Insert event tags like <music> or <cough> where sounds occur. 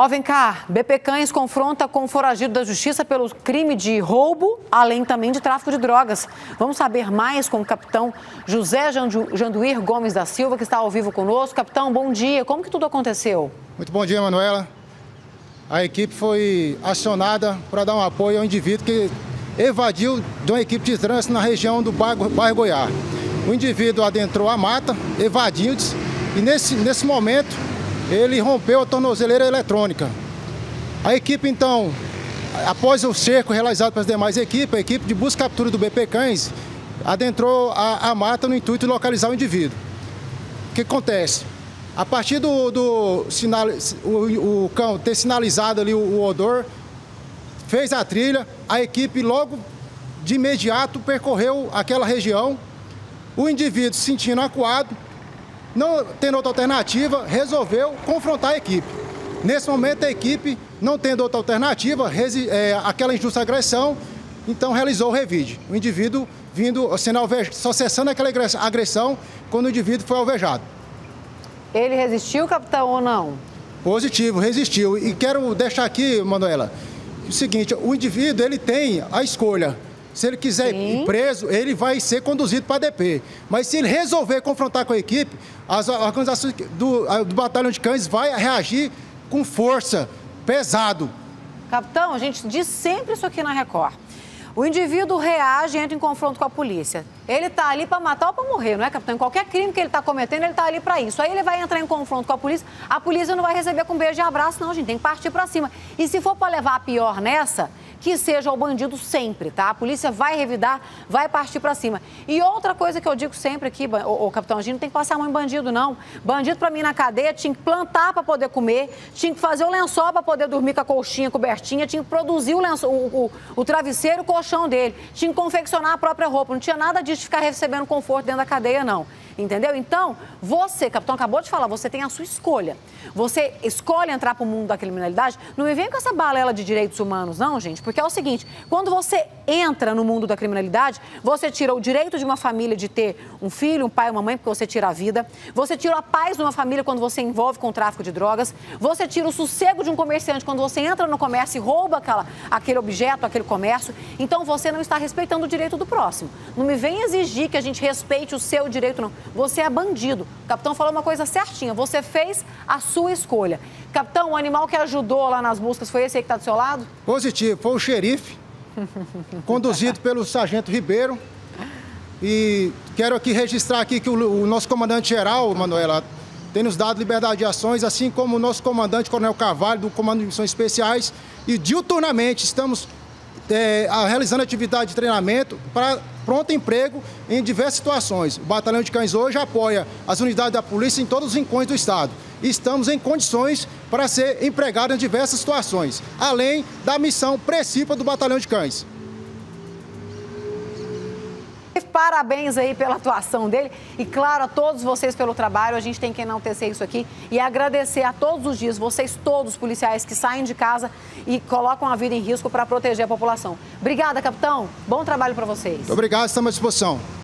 Ó, vem cá, BP Cães confronta com foragido da justiça pelo crime de roubo, além também de tráfico de drogas. Vamos saber mais com o capitão José Janduir Gomes da Silva, que está ao vivo conosco. Capitão, bom dia. Como que tudo aconteceu? Muito bom dia, Manuela. A equipe foi acionada para dar um apoio ao indivíduo que evadiu de uma equipe de trânsito na região do bairro, bairro Goiás. O indivíduo adentrou a mata, evadindo-se, e nesse, nesse momento ele rompeu a tornozeleira eletrônica. A equipe, então, após o cerco realizado pelas demais equipes, a equipe de busca e captura do BP Cães adentrou a, a mata no intuito de localizar o indivíduo. O que acontece? A partir do, do sinal, o, o, cão ter sinalizado ali o, o odor, fez a trilha, a equipe logo de imediato percorreu aquela região. O indivíduo se sentindo acuado, não tendo outra alternativa, resolveu confrontar a equipe. Nesse momento, a equipe, não tendo outra alternativa, é, aquela injusta agressão, então realizou o revide. O indivíduo vindo, sendo alvejado, só cessando aquela agressão quando o indivíduo foi alvejado. Ele resistiu, capitão, ou não? Positivo, resistiu. E quero deixar aqui, Manuela, o seguinte, o indivíduo ele tem a escolha se ele quiser Sim. ir preso, ele vai ser conduzido para a DP. Mas se ele resolver confrontar com a equipe, as organizações do, do Batalhão de Cães vai reagir com força, pesado. Capitão, a gente diz sempre isso aqui na Record. O indivíduo reage e entra em confronto com a polícia. Ele está ali para matar ou para morrer, não é, capitão? Em qualquer crime que ele está cometendo, ele está ali para isso. Aí ele vai entrar em confronto com a polícia, a polícia não vai receber com beijo e abraço, não, gente. Tem que partir para cima. E se for para levar a pior nessa, que seja o bandido sempre, tá? A polícia vai revidar, vai partir para cima. E outra coisa que eu digo sempre aqui, o, capitão, a gente não tem que passar a mão em bandido, não. Bandido para mim na cadeia tinha que plantar para poder comer, tinha que fazer o lençol para poder dormir com a colchinha cobertinha, tinha que produzir o, lençol, o, o, o travesseiro, o colchão dele, tinha que confeccionar a própria roupa. Não tinha nada disso de ficar recebendo conforto dentro da cadeia, não. Entendeu? Então, você, capitão, acabou de falar, você tem a sua escolha. Você escolhe entrar para o mundo da criminalidade. Não me vem com essa balela de direitos humanos, não, gente, porque é o seguinte: quando você entra no mundo da criminalidade, você tira o direito de uma família de ter um filho, um pai, uma mãe, porque você tira a vida. Você tira a paz de uma família quando você envolve com o tráfico de drogas. Você tira o sossego de um comerciante quando você entra no comércio e rouba aquela, aquele objeto, aquele comércio. Então você não está respeitando o direito do próximo. Não me vem exigir que a gente respeite o seu direito, não. Você é bandido. O capitão falou uma coisa certinha. Você fez a sua escolha. Capitão, o animal que ajudou lá nas buscas foi esse aí que está do seu lado? Positivo. Foi o xerife, <laughs> conduzido pelo sargento Ribeiro. E quero aqui registrar aqui que o, o nosso comandante-geral, Manuela, tem nos dado liberdade de ações, assim como o nosso comandante, Coronel Carvalho, do Comando de Missões Especiais. E diuturnamente estamos é, realizando atividade de treinamento para pronto emprego em diversas situações. O Batalhão de Cães hoje apoia as unidades da polícia em todos os rincões do Estado. Estamos em condições para ser empregado em diversas situações, além da missão principal do Batalhão de Cães. Parabéns aí pela atuação dele e, claro, a todos vocês pelo trabalho. A gente tem que enaltecer isso aqui e agradecer a todos os dias, vocês todos, policiais que saem de casa e colocam a vida em risco para proteger a população. Obrigada, capitão. Bom trabalho para vocês. Obrigado, estamos à disposição.